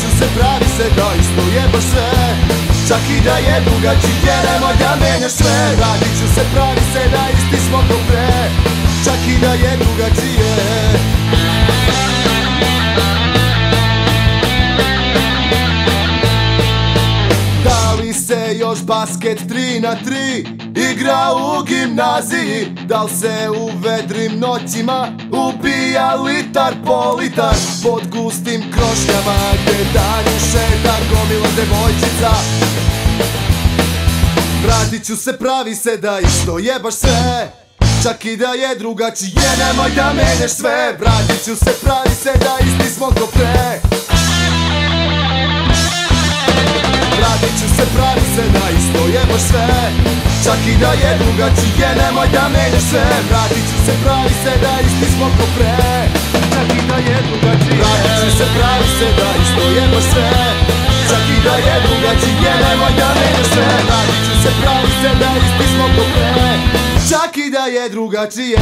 Ću se pravi se da Isto je baš sve. Čak i da je drugačije Nemoj da menjaš sve. Vratit ću se pravi se da Isti smo ko Čak i da je drugačije basket 3 na 3 igra u gimnaziji? Da li se u vedrim noćima ubija litar po litar pod gustim krošnjama gdje danju šeta gomila devojčica? Vratit ću se pravi se da isto je baš sve Čak i da je drugačije nemoj da menjaš sve Vratit ću se pravi se da isti smo ko pre sve. Čak i da je drugačije nemoj da menjaš sve. Vratit ću se pravi se da isti smo ko pre. Čak i da je drugačije Vratit ću se pravi se da isto je sve. Čak i da je drugačije nemoj da menjaš sve. Vratit ću se pravi se da isti smo ko pre. Čak i da je drugačije